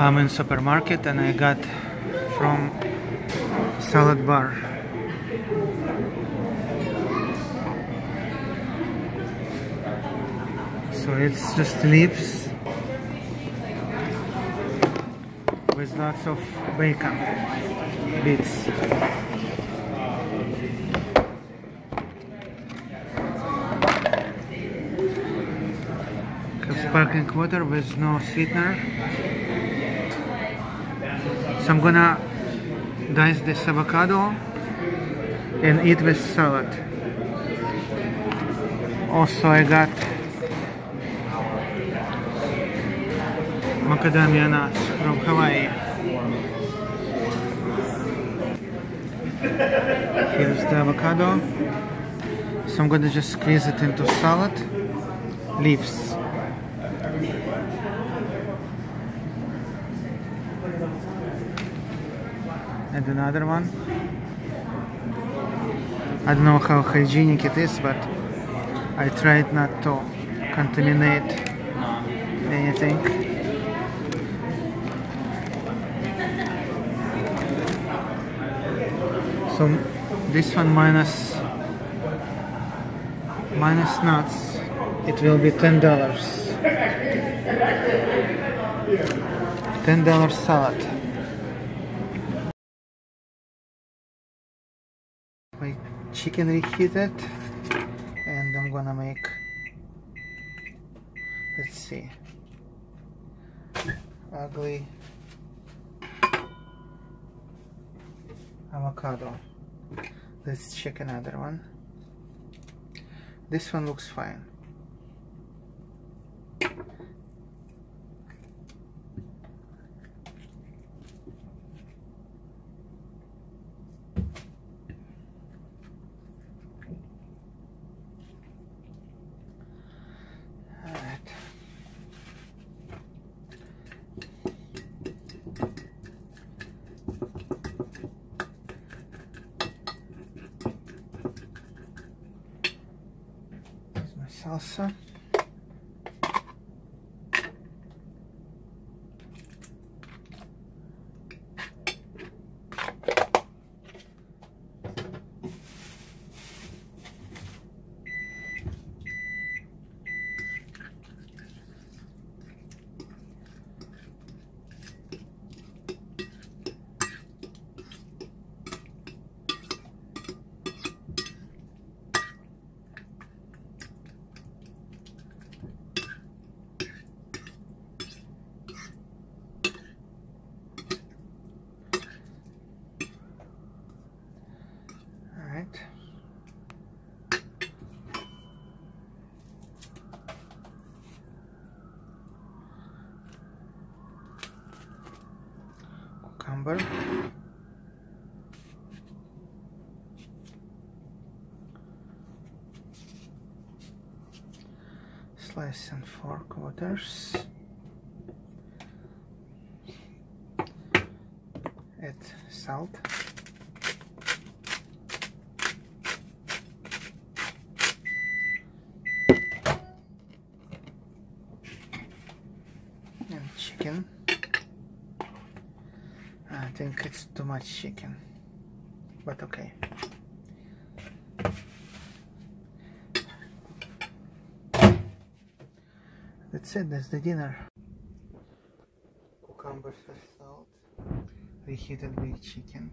I'm in supermarket and I got from salad bar. So it's just leaves with lots of bacon bits. sparkling water with no sweetener. So I'm gonna dice this avocado and eat with salad. Also I got macadamia nuts from Hawaii. Here's the avocado. So I'm gonna just squeeze it into salad leaves. And another one. I don't know how hygienic it is but I tried not to contaminate anything. So this one minus minus nuts it will be ten dollars. Ten dollars salad chicken reheated. And I'm gonna make let's see ugly avocado. Let's check another one. This one looks fine 啥事 cucumber slice and four quarters. add salt and chicken. I think it's too much chicken but okay. That's it that's the dinner. Cucumbers with salt reheated baked chicken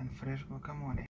and fresh guacamole